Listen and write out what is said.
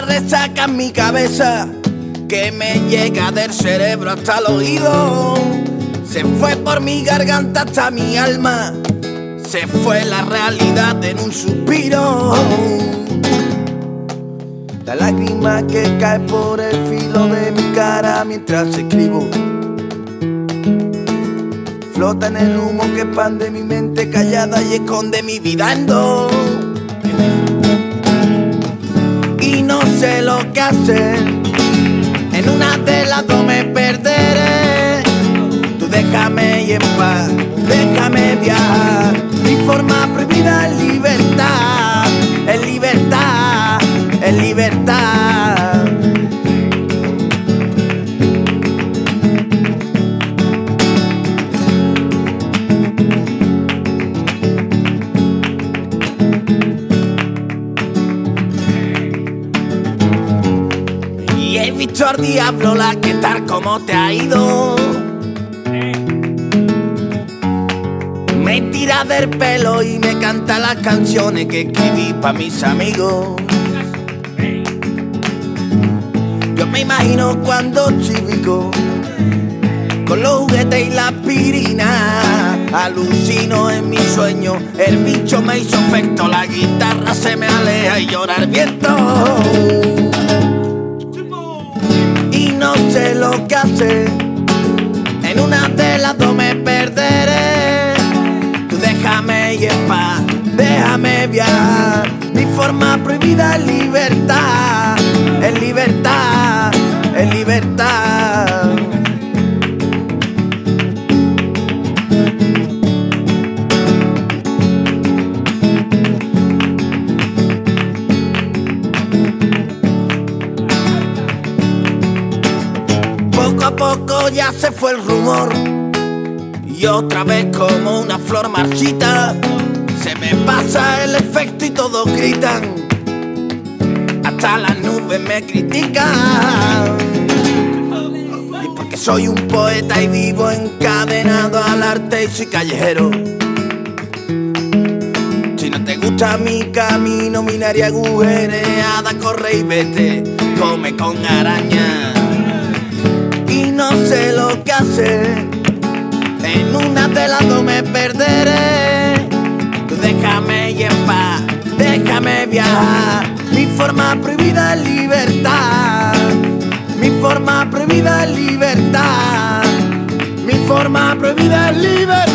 Resaca en mi cabeza que me llega del cerebro hasta el oído. Se fue por mi garganta hasta mi alma. Se fue la realidad en un suspiro. La lágrima que cae por el filo de mi cara mientras escribo. Flota en el humo que expande mi mente callada y esconde mi vida en dos. No sé lo que hacer. En una de las dos me perderé. Tú déjame y en paz, déjame viajar. Mi forma prohibida es libertad, es libertad, es libertad. Al diablo la que tal como te ha ido. Me tira del pelo y me canta las canciones que escribí pa' mis amigos. Yo me imagino cuando chivico, con los juguetes y la aspirina, alucino en mi sueño. El bicho me hizo efecto, la guitarra se me aleja y llora el viento En una de las dos me perderé. Tú déjame y en paz, déjame viajar. Mi forma prohibida es libertad, poco ya se fue el rumor y otra vez como una flor marchita se me pasa el efecto y todos gritan. Hasta las nubes me critican. Y porque soy un poeta y vivo encadenado al arte y soy callejero. Si no te gusta mi camino, mi nariz agujereada, corre y vete, come con araña no sé lo que hacer. En una de las dos me perderé. Tú déjame paz, déjame viajar. Mi forma prohibida es libertad. Mi forma prohibida es libertad. Mi forma prohibida es libertad.